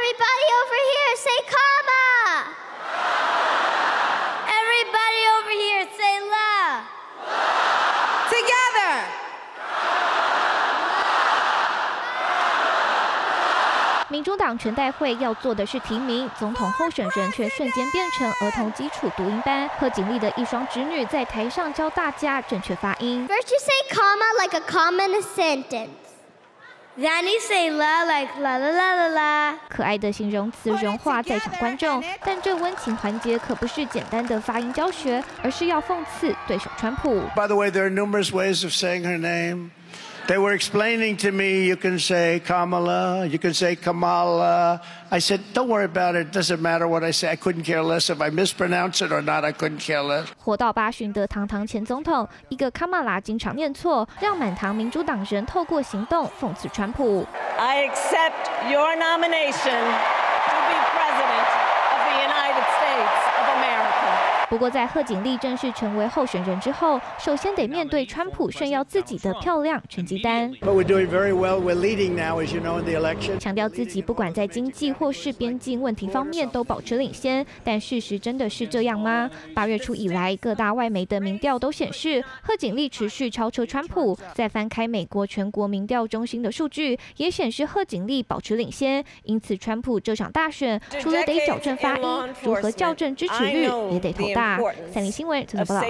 Everybody over here say comma. Everybody over here say la. Together. 民主党全代会要做的是提名总统候选人，却瞬间变成儿童基础读音班。贺锦丽的一双侄女在台上教大家正确发音。 First you say comma like a comma in a sentence. Then you say la like la la la la la. 可爱的形容词融化在场观众，但这温情环节可不是简单的发音教学，而是要讽刺对手川普。By the way, there are numerous ways of saying her name. They were explaining to me you can say Kamala, you can say Kamala. I said, don't worry about it. It doesn't matter what I say. I couldn't care less if I mispronounce it or not. I couldn't care less. 活到八旬的堂堂前总统，一个卡马拉经常念错，让满堂民主党人透过行动讽刺川普。 I accept your nomination 不过，在贺锦丽正式成为候选人之后，首先得面对川普炫耀自己的漂亮成绩单.强调自己不管在经济或是边境问题方面都保持领先。但事实真的是这样吗？八月初以来，各大外媒的民调都显示，贺锦丽持续超车川普。再翻开美国全国民调中心的数据，也显示贺锦丽保持领先。因此，川普这场大选除了得矫正发音，如何校正支持率，也得头大。三立新闻，综合报道。